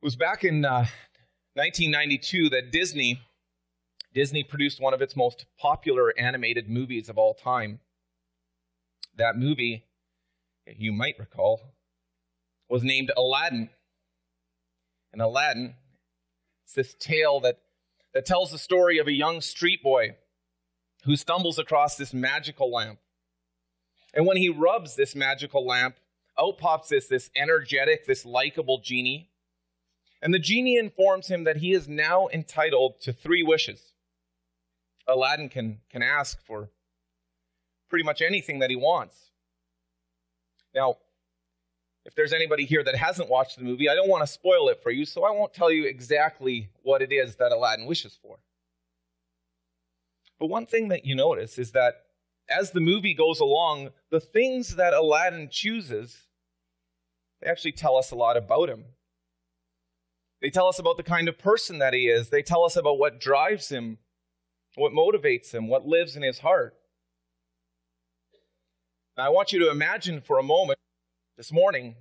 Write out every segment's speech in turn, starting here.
It was back in uh, 1992 that Disney Disney produced one of its most popular animated movies of all time. That movie, you might recall, was named Aladdin. And Aladdin, it's this tale that, that tells the story of a young street boy who stumbles across this magical lamp. And when he rubs this magical lamp, out pops this, this energetic, this likable genie. And the genie informs him that he is now entitled to three wishes. Aladdin can, can ask for pretty much anything that he wants. Now, if there's anybody here that hasn't watched the movie, I don't want to spoil it for you, so I won't tell you exactly what it is that Aladdin wishes for. But one thing that you notice is that as the movie goes along, the things that Aladdin chooses, they actually tell us a lot about him. They tell us about the kind of person that he is. They tell us about what drives him, what motivates him, what lives in his heart. Now, I want you to imagine for a moment this morning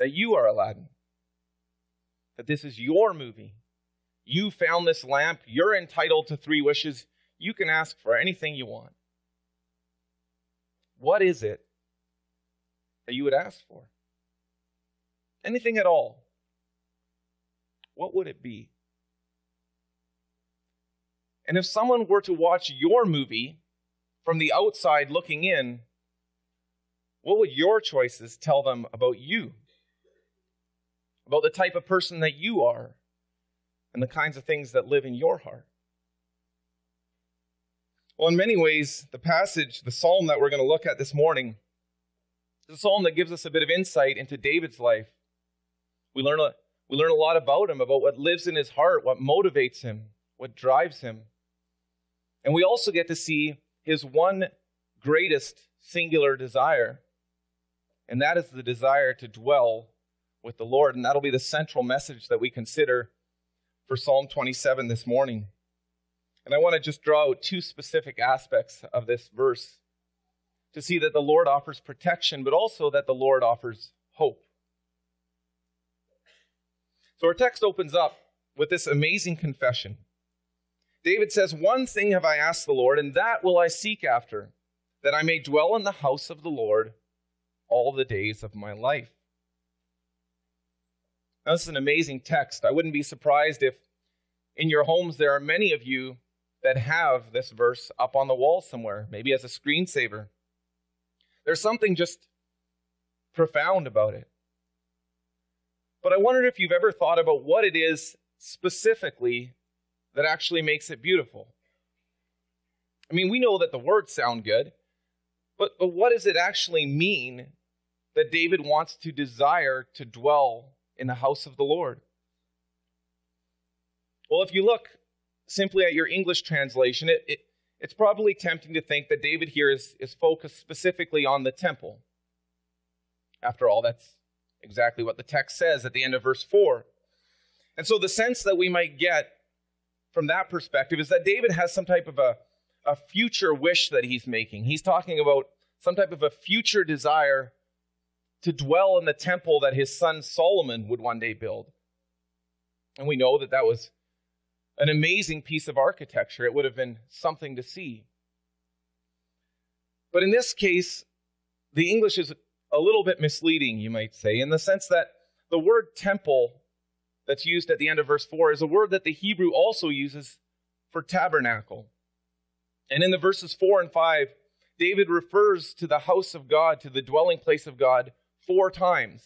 that you are Aladdin, that this is your movie. You found this lamp, you're entitled to three wishes. You can ask for anything you want. What is it that you would ask for? Anything at all. What would it be? And if someone were to watch your movie from the outside looking in, what would your choices tell them about you? About the type of person that you are and the kinds of things that live in your heart? Well, in many ways, the passage, the psalm that we're going to look at this morning, is a psalm that gives us a bit of insight into David's life. We learn a, we learn a lot about him, about what lives in his heart, what motivates him, what drives him. And we also get to see his one greatest singular desire, and that is the desire to dwell with the Lord. And that'll be the central message that we consider for Psalm 27 this morning. And I want to just draw out two specific aspects of this verse to see that the Lord offers protection, but also that the Lord offers hope. So our text opens up with this amazing confession. David says, One thing have I asked the Lord, and that will I seek after, that I may dwell in the house of the Lord all the days of my life. Now, this is an amazing text. I wouldn't be surprised if in your homes there are many of you that have this verse up on the wall somewhere, maybe as a screensaver. There's something just profound about it. But I wondered if you've ever thought about what it is specifically that actually makes it beautiful. I mean, we know that the words sound good, but, but what does it actually mean that David wants to desire to dwell in the house of the Lord? Well, if you look simply at your English translation, it, it, it's probably tempting to think that David here is, is focused specifically on the temple. After all, that's exactly what the text says at the end of verse 4. And so the sense that we might get from that perspective is that David has some type of a, a future wish that he's making. He's talking about some type of a future desire to dwell in the temple that his son Solomon would one day build. And we know that that was an amazing piece of architecture. It would have been something to see. But in this case, the English is a little bit misleading, you might say, in the sense that the word temple that's used at the end of verse 4 is a word that the Hebrew also uses for tabernacle. And in the verses 4 and 5, David refers to the house of God, to the dwelling place of God, four times.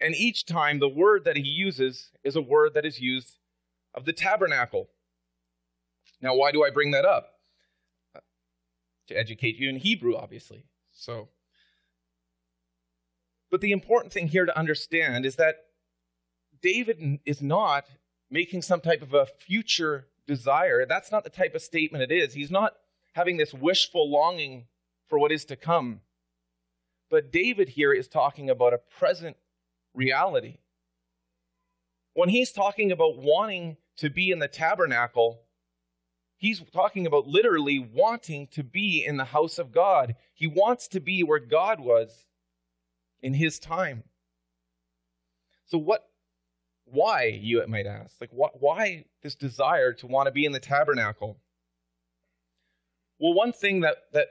And each time, the word that he uses is a word that is used of the tabernacle. Now, why do I bring that up? To educate you in Hebrew, obviously. So, but the important thing here to understand is that David is not making some type of a future desire. That's not the type of statement it is. He's not having this wishful longing for what is to come. But David here is talking about a present reality. When he's talking about wanting to be in the tabernacle, he's talking about literally wanting to be in the house of God. He wants to be where God was in his time. So, what, Why, you might ask? Like, wh- why this desire to want to be in the tabernacle? Well, one thing that, that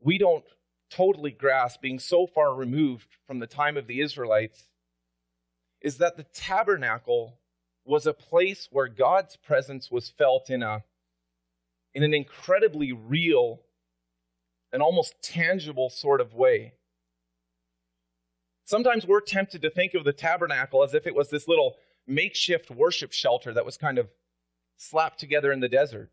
we don't totally grasp, being so far removed from the time of the Israelites, is that the tabernacle was a place where God's presence was felt in a in an incredibly real and almost tangible sort of way. Sometimes we're tempted to think of the tabernacle as if it was this little makeshift worship shelter that was kind of slapped together in the desert.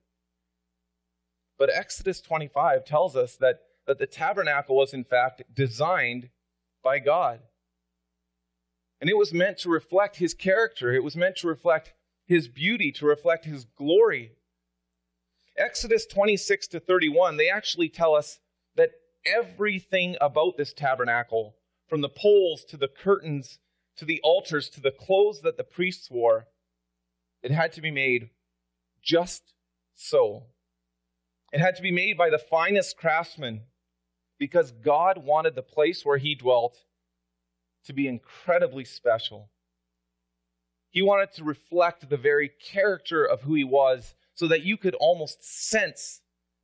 But Exodus 25 tells us that, that the tabernacle was, in fact, designed by God. And it was meant to reflect his character, it was meant to reflect his beauty, to reflect his glory. Exodus 26 to 31, they actually tell us that everything about this tabernacle, from the poles to the curtains to the altars to the clothes that the priests wore, it had to be made just so. It had to be made by the finest craftsmen because God wanted the place where he dwelt to be incredibly special. He wanted to reflect the very character of who he was so that you could almost sense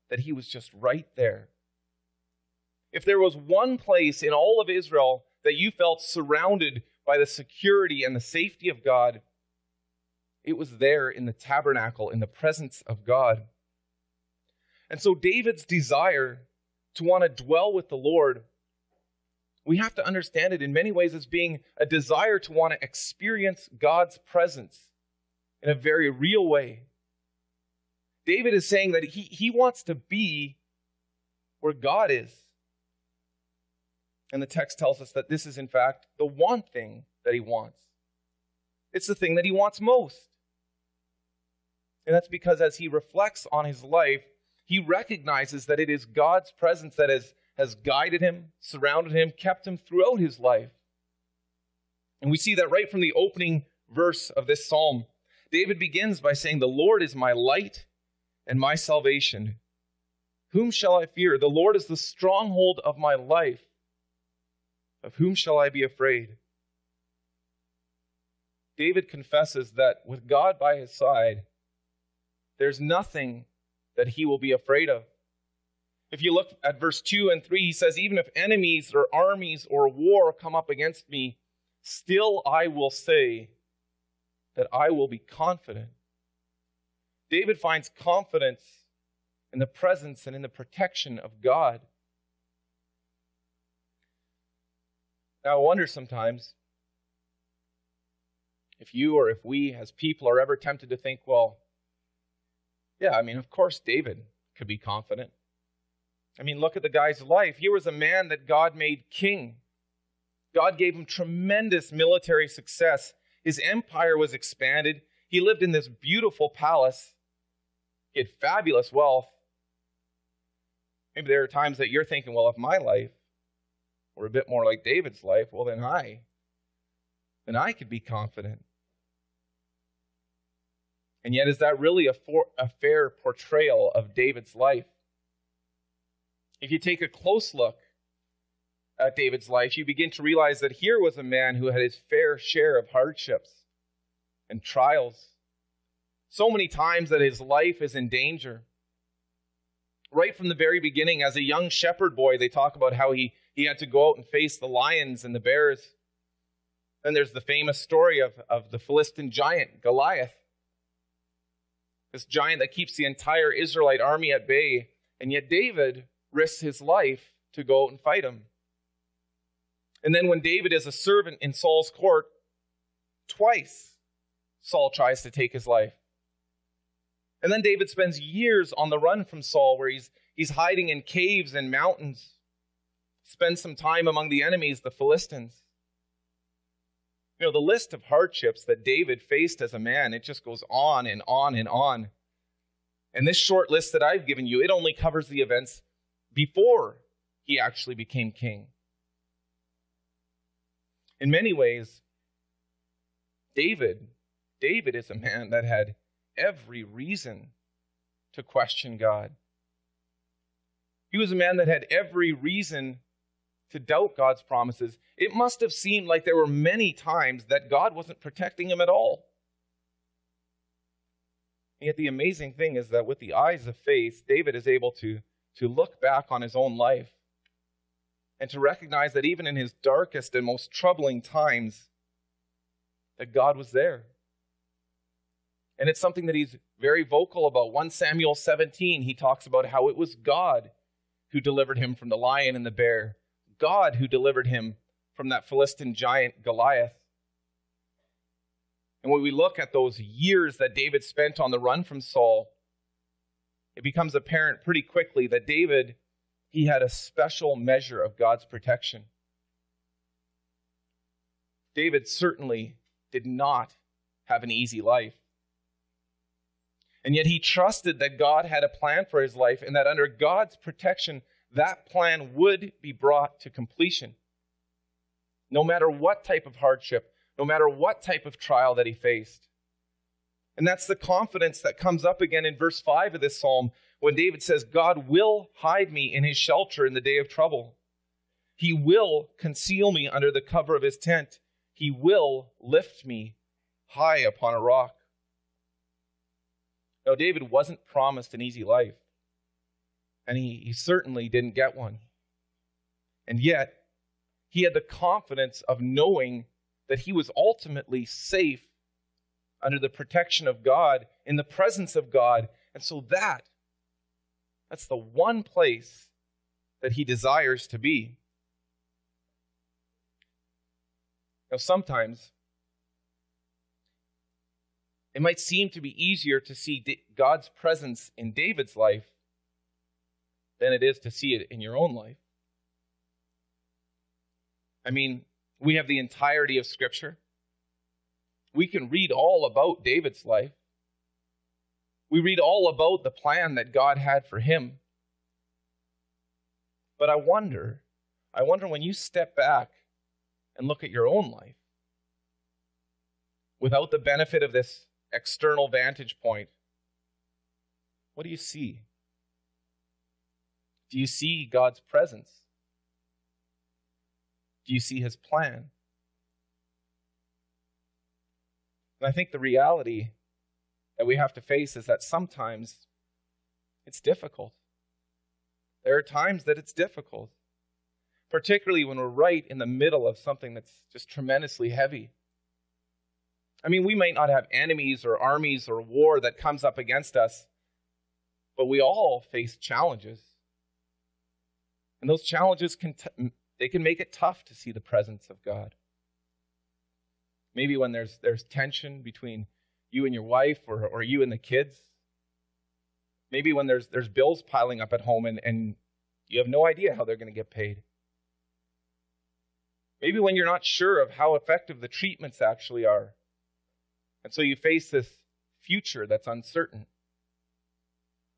that he was just right there. If there was one place in all of Israel that you felt surrounded by the security and the safety of God, it was there in the tabernacle, in the presence of God. And so David's desire to want to dwell with the Lord we have to understand it in many ways as being a desire to want to experience God's presence in a very real way. David is saying that he, he wants to be where God is. And the text tells us that this is, in fact, the one thing that he wants. It's the thing that he wants most. And that's because as he reflects on his life, he recognizes that it is God's presence that has has guided him, surrounded him, kept him throughout his life. And we see that right from the opening verse of this psalm. David begins by saying, The Lord is my light and my salvation. Whom shall I fear? The Lord is the stronghold of my life. Of whom shall I be afraid? David confesses that with God by his side, there's nothing that he will be afraid of. If you look at verse 2 and 3, he says, Even if enemies or armies or war come up against me, still I will say that I will be confident. David finds confidence in the presence and in the protection of God. Now, I wonder sometimes if you or if we as people are ever tempted to think, well, yeah, I mean, of course, David could be confident. I mean, look at the guy's life. He was a man that God made king. God gave him tremendous military success. His empire was expanded. He lived in this beautiful palace. He had fabulous wealth. Maybe there are times that you're thinking, well, if my life were a bit more like David's life, well, then I, then I could be confident. And yet, is that really a, for, a fair portrayal of David's life? If you take a close look at David's life, you begin to realize that here was a man who had his fair share of hardships and trials. So many times that his life is in danger. Right from the very beginning, as a young shepherd boy, they talk about how he, he had to go out and face the lions and the bears. Then there's the famous story of, of the Philistine giant, Goliath. This giant that keeps the entire Israelite army at bay. And yet, David risks his life to go out and fight him. And then when David is a servant in Saul's court, twice Saul tries to take his life. And then David spends years on the run from Saul, where he's, he's hiding in caves and mountains, spends some time among the enemies, the Philistines. You know, the list of hardships that David faced as a man, it just goes on and on and on. And this short list that I've given you, it only covers the events before he actually became king. In many ways, David, David is a man that had every reason to question God. He was a man that had every reason to doubt God's promises, it must have seemed like there were many times that God wasn't protecting him at all. And yet, the amazing thing is that with the eyes of faith, David is able to, to look back on his own life and to recognize that even in his darkest and most troubling times, that God was there. And it's something that he's very vocal about. 1 Samuel 17, he talks about how it was God who delivered him from the lion and the bear, God who delivered him from that Philistine giant Goliath. And when we look at those years that David spent on the run from Saul, it becomes apparent pretty quickly that David, he had a special measure of God's protection. David certainly did not have an easy life. And yet he trusted that God had a plan for his life and that under God's protection, that plan would be brought to completion. No matter what type of hardship, no matter what type of trial that he faced. And that's the confidence that comes up again in verse 5 of this psalm when David says, God will hide me in his shelter in the day of trouble. He will conceal me under the cover of his tent. He will lift me high upon a rock. Now, David wasn't promised an easy life, and he, he certainly didn't get one. And yet, he had the confidence of knowing that he was ultimately safe under the protection of God, in the presence of God. And so that, that's the one place that he desires to be. Now, sometimes it might seem to be easier to see God's presence in David's life than it is to see it in your own life. I mean, we have the entirety of Scripture. We can read all about David's life. We read all about the plan that God had for him. But I wonder, I wonder when you step back and look at your own life without the benefit of this external vantage point, what do you see? Do you see God's presence? Do you see his plan? And I think the reality that we have to face is that sometimes it's difficult. There are times that it's difficult, particularly when we're right in the middle of something that's just tremendously heavy. I mean, we might not have enemies or armies or war that comes up against us, but we all face challenges. And those challenges can t- they can make it tough to see the presence of God. Maybe when there's there's tension between you and your wife or, or you and the kids. Maybe when there's there's bills piling up at home and, and you have no idea how they're going to get paid. Maybe when you're not sure of how effective the treatments actually are. And so you face this future that's uncertain.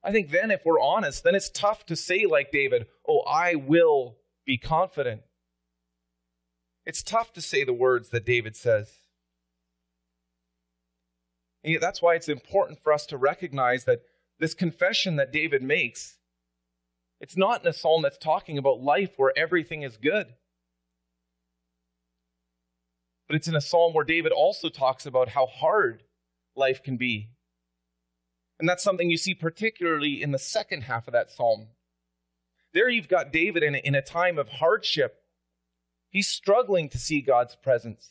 I think then, if we're honest, then it's tough to say, like David, Oh, I will be confident. It's tough to say the words that David says. And that's why it's important for us to recognize that this confession that David makes, it's not in a psalm that's talking about life where everything is good. But it's in a psalm where David also talks about how hard life can be. And that's something you see particularly in the second half of that psalm. There you've got David in a, in a time of hardship. He's struggling to see God's presence.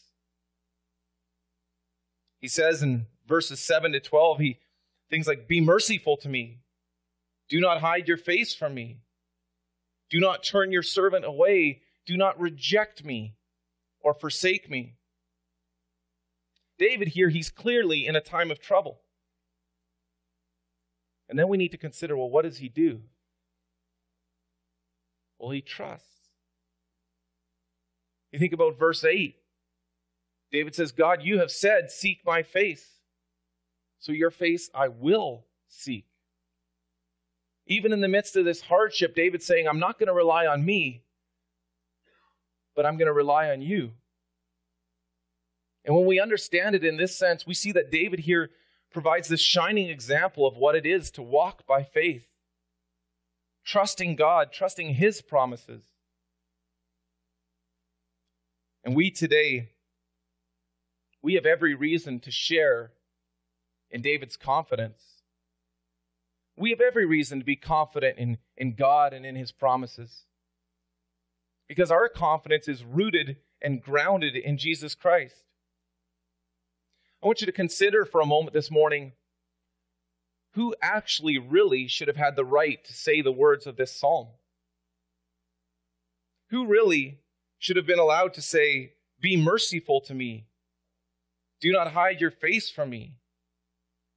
He says in verses 7 to 12, he things like, Be merciful to me. Do not hide your face from me. Do not turn your servant away. Do not reject me or forsake me. David here, he's clearly in a time of trouble. And then we need to consider well, what does he do? Well, he trusts. You think about verse 8. David says, God, you have said, Seek my face. So your face I will seek. Even in the midst of this hardship, David's saying, I'm not going to rely on me, but I'm going to rely on you. And when we understand it in this sense, we see that David here provides this shining example of what it is to walk by faith, trusting God, trusting His promises. And we today, we have every reason to share in David's confidence. We have every reason to be confident in, in God and in his promises. Because our confidence is rooted and grounded in Jesus Christ. I want you to consider for a moment this morning who actually really should have had the right to say the words of this psalm. Who really should have been allowed to say, Be merciful to me. Do not hide your face from me.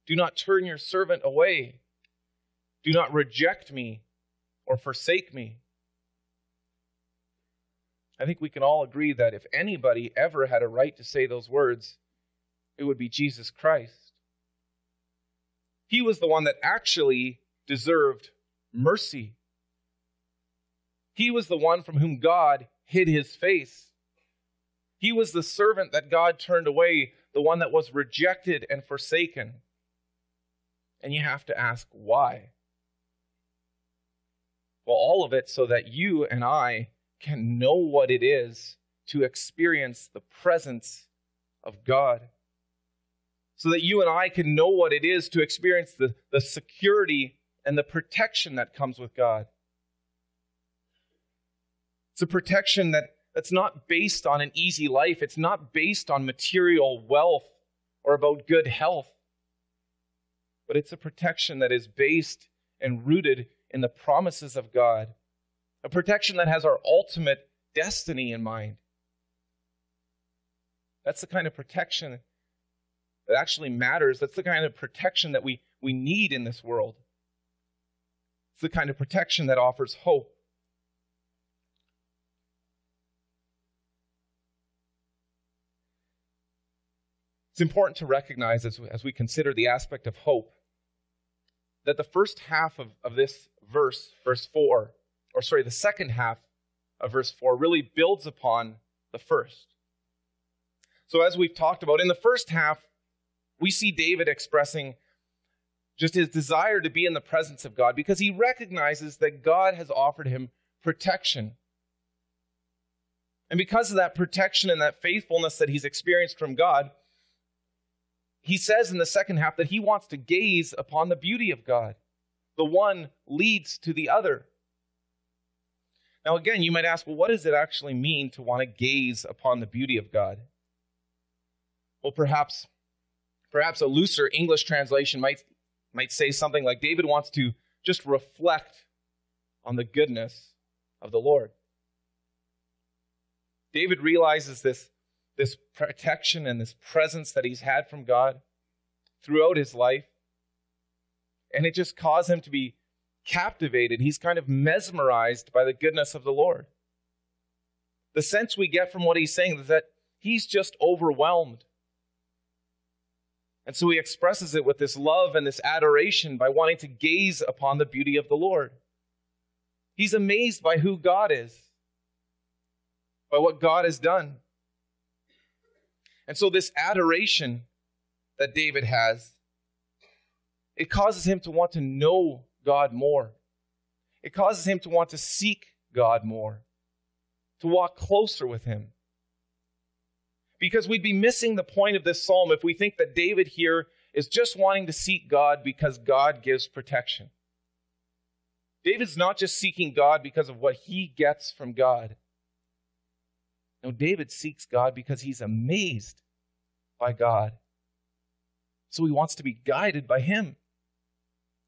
Do not turn your servant away. Do not reject me or forsake me. I think we can all agree that if anybody ever had a right to say those words, it would be Jesus Christ. He was the one that actually deserved mercy. He was the one from whom God hid his face. He was the servant that God turned away, the one that was rejected and forsaken. And you have to ask why. Well, all of it so that you and I can know what it is to experience the presence of God. So that you and I can know what it is to experience the, the security and the protection that comes with God. It's a protection that, that's not based on an easy life, it's not based on material wealth or about good health, but it's a protection that is based and rooted in the promises of God a protection that has our ultimate destiny in mind. That's the kind of protection that actually matters. That's the kind of protection that we, we need in this world. It's the kind of protection that offers hope. It's important to recognize as, as we consider the aspect of hope that the first half of, of this verse, verse 4, or sorry, the second half of verse 4 really builds upon the first. So, as we've talked about, in the first half, we see David expressing just his desire to be in the presence of God because he recognizes that God has offered him protection. And because of that protection and that faithfulness that he's experienced from God, he says in the second half that he wants to gaze upon the beauty of God. The one leads to the other. Now, again, you might ask, well, what does it actually mean to want to gaze upon the beauty of God? Well, perhaps, perhaps a looser English translation might, might say something like David wants to just reflect on the goodness of the Lord. David realizes this, this protection and this presence that he's had from God throughout his life. And it just caused him to be captivated, he's kind of mesmerized by the goodness of the Lord. The sense we get from what he's saying is that he's just overwhelmed. And so he expresses it with this love and this adoration by wanting to gaze upon the beauty of the Lord. He's amazed by who God is, by what God has done. And so, this adoration that David has, it causes him to want to know God more. It causes him to want to seek God more, to walk closer with him. Because we'd be missing the point of this psalm if we think that David here is just wanting to seek God because God gives protection. David's not just seeking God because of what he gets from God. No, David seeks God because he's amazed by God. So he wants to be guided by him.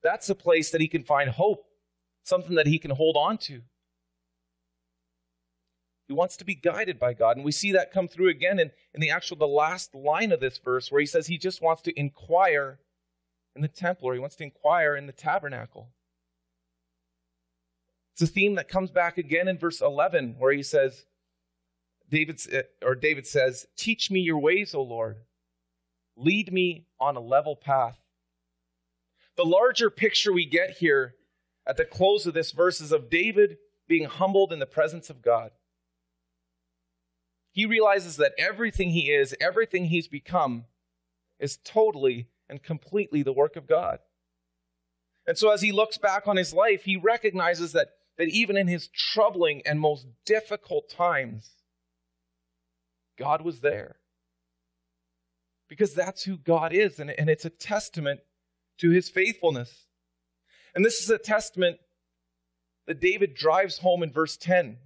That's a place that he can find hope, something that he can hold on to. He wants to be guided by God. And we see that come through again in, in the actual, the last line of this verse where he says he just wants to inquire in the temple or he wants to inquire in the tabernacle. It's a theme that comes back again in verse 11 where he says, David, or David says, Teach me your ways, O Lord. Lead me on a level path. The larger picture we get here at the close of this verse is of David being humbled in the presence of God. He realizes that everything he is, everything he's become, is totally and completely the work of God. And so as he looks back on his life, he recognizes that, that even in his troubling and most difficult times, God was there. Because that's who God is, and, and it's a testament to his faithfulness. And this is a testament that David drives home in verse 10.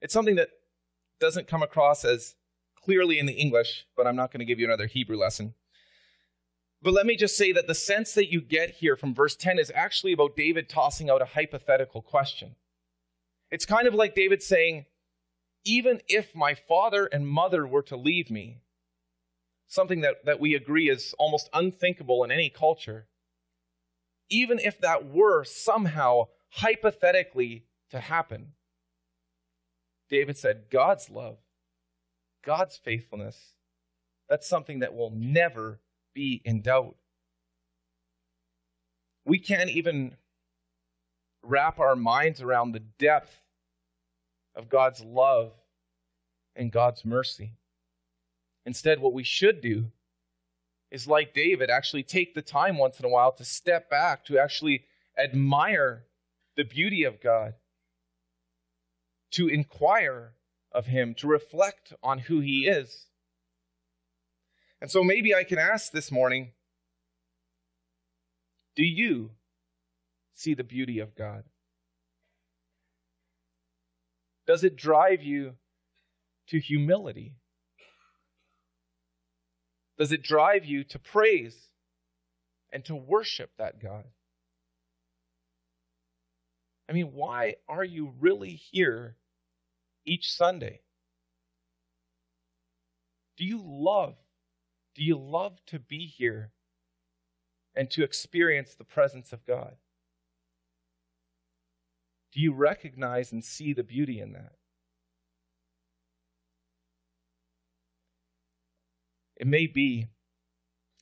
It's something that doesn't come across as clearly in the English, but I'm not going to give you another Hebrew lesson. But let me just say that the sense that you get here from verse 10 is actually about David tossing out a hypothetical question. It's kind of like David saying, Even if my father and mother were to leave me, something that, that we agree is almost unthinkable in any culture, even if that were somehow hypothetically to happen, David said, God's love, God's faithfulness, that's something that will never be in doubt. We can't even wrap our minds around the depth of God's love and God's mercy. Instead, what we should do is, like David, actually take the time once in a while to step back, to actually admire the beauty of God, to inquire of Him, to reflect on who He is. And so maybe I can ask this morning do you see the beauty of God? Does it drive you to humility? Does it drive you to praise and to worship that God? I mean, why are you really here each Sunday? Do you love do you love to be here and to experience the presence of God? Do you recognize and see the beauty in that? It may be,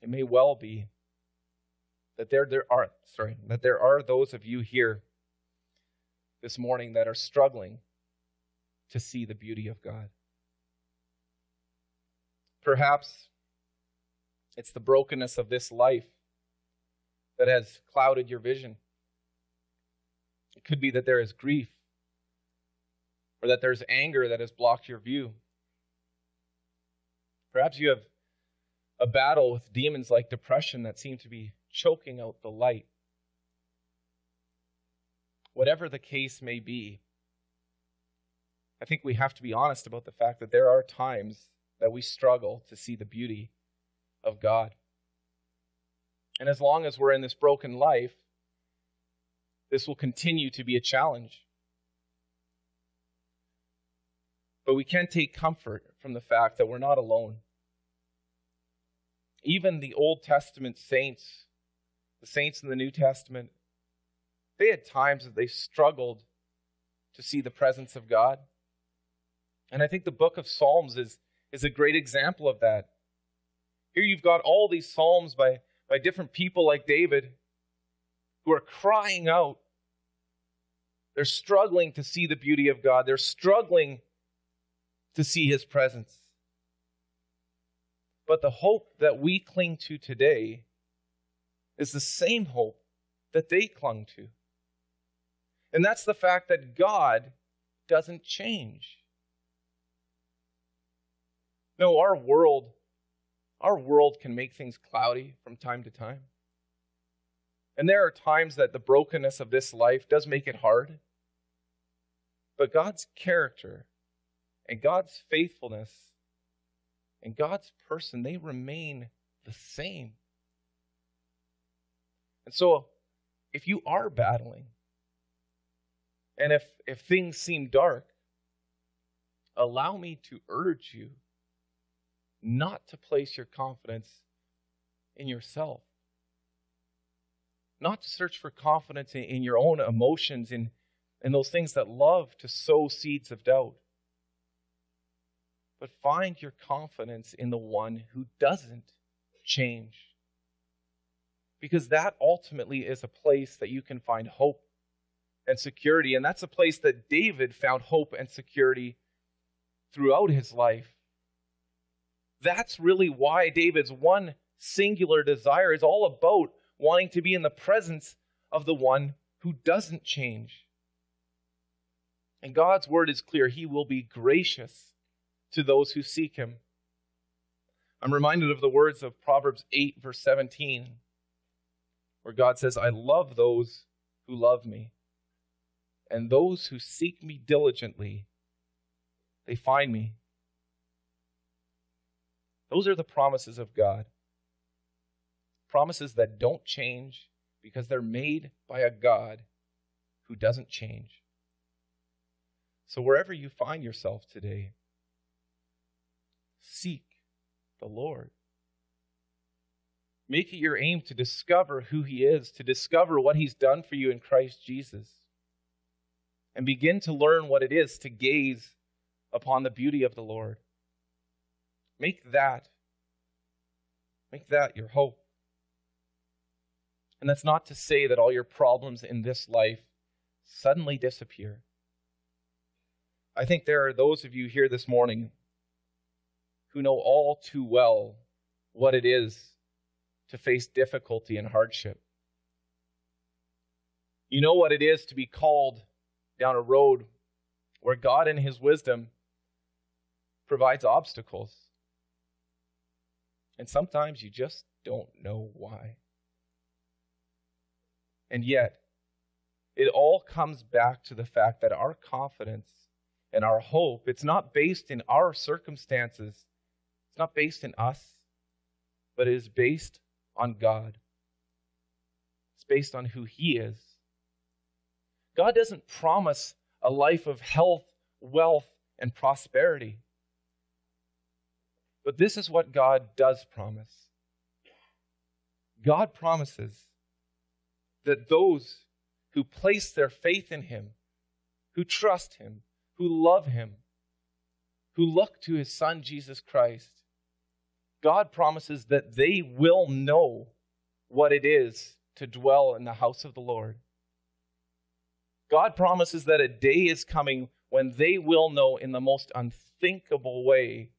it may well be that there, there are sorry, that there are those of you here this morning that are struggling to see the beauty of God. Perhaps it's the brokenness of this life that has clouded your vision. It could be that there is grief or that there's anger that has blocked your view. Perhaps you have a battle with demons like depression that seem to be choking out the light. Whatever the case may be, I think we have to be honest about the fact that there are times that we struggle to see the beauty of God. And as long as we're in this broken life, this will continue to be a challenge. But we can take comfort from the fact that we're not alone. Even the Old Testament saints, the saints in the New Testament, they had times that they struggled to see the presence of God. And I think the book of Psalms is, is a great example of that. Here you've got all these psalms by, by different people like David who are crying out. They're struggling to see the beauty of God, they're struggling to see his presence. But the hope that we cling to today is the same hope that they clung to. And that's the fact that God doesn't change. No, our world our world can make things cloudy from time to time. And there are times that the brokenness of this life does make it hard. But God's character and God's faithfulness and God's person, they remain the same. And so, if you are battling, and if, if things seem dark, allow me to urge you not to place your confidence in yourself, not to search for confidence in, in your own emotions, in, in those things that love to sow seeds of doubt. But find your confidence in the one who doesn't change. Because that ultimately is a place that you can find hope and security. And that's a place that David found hope and security throughout his life. That's really why David's one singular desire is all about wanting to be in the presence of the one who doesn't change. And God's word is clear He will be gracious to those who seek him. I'm reminded of the words of Proverbs 8, verse 17, where God says, I love those who love me, and those who seek me diligently, they find me. Those are the promises of God. Promises that don't change because they're made by a God who doesn't change. So, wherever you find yourself today, seek the Lord. Make it your aim to discover who He is, to discover what He's done for you in Christ Jesus, and begin to learn what it is to gaze upon the beauty of the Lord. Make that, make that your hope. And that's not to say that all your problems in this life suddenly disappear. I think there are those of you here this morning who know all too well what it is to face difficulty and hardship. You know what it is to be called down a road where God, in His wisdom, provides obstacles. And sometimes you just don't know why. And yet, it all comes back to the fact that our confidence and our hope, it's not based in our circumstances. It's not based in us, but it is based on God. It's based on who He is. God doesn't promise a life of health, wealth, and prosperity. But this is what God does promise God promises that those who place their faith in Him, who trust Him, who love Him, who look to His Son, Jesus Christ, God promises that they will know what it is to dwell in the house of the Lord. God promises that a day is coming when they will know in the most unthinkable way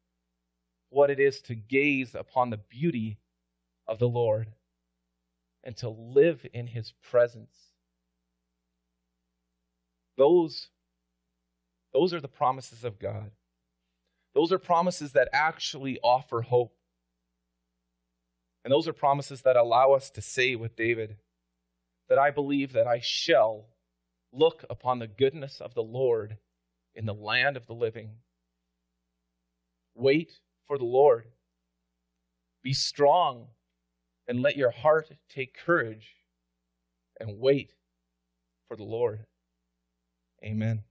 what it is to gaze upon the beauty of the Lord and to live in his presence. Those, those are the promises of God. Those are promises that actually offer hope. And those are promises that allow us to say with David that I believe that I shall look upon the goodness of the Lord in the land of the living. Wait for the Lord. Be strong and let your heart take courage and wait for the Lord. Amen.